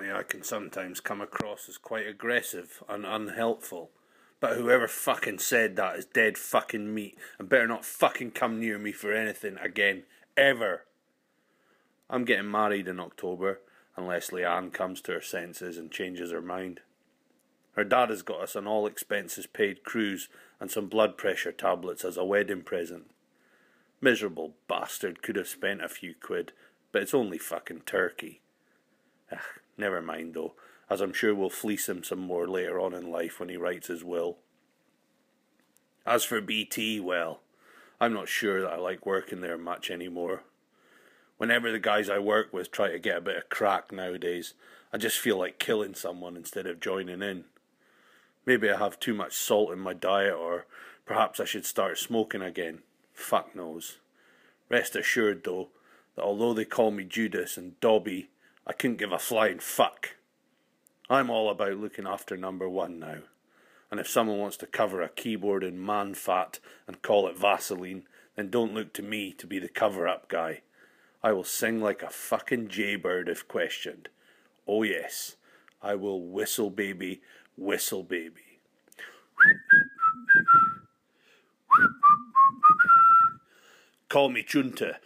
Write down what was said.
I can sometimes come across as quite aggressive and unhelpful. But whoever fucking said that is dead fucking meat and better not fucking come near me for anything again. Ever. I'm getting married in October unless Leanne comes to her senses and changes her mind. Her dad has got us an all expenses paid cruise and some blood pressure tablets as a wedding present. Miserable bastard could have spent a few quid, but it's only fucking Turkey. Ugh, never mind though, as I'm sure we'll fleece him some more later on in life when he writes his will. As for BT, well, I'm not sure that I like working there much anymore. Whenever the guys I work with try to get a bit of crack nowadays, I just feel like killing someone instead of joining in. Maybe I have too much salt in my diet, or perhaps I should start smoking again. Fuck knows. Rest assured, though, that although they call me Judas and Dobber, I couldn't give a flying fuck. I'm all about looking after number one now. And if someone wants to cover a keyboard in man fat and call it Vaseline, then don't look to me to be the cover up guy. I will sing like a fucking jaybird if questioned. Oh yes, I will whistle baby, whistle baby. Call me Choonter,